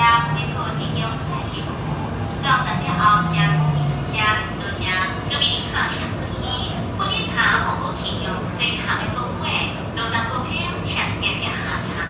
Yeah.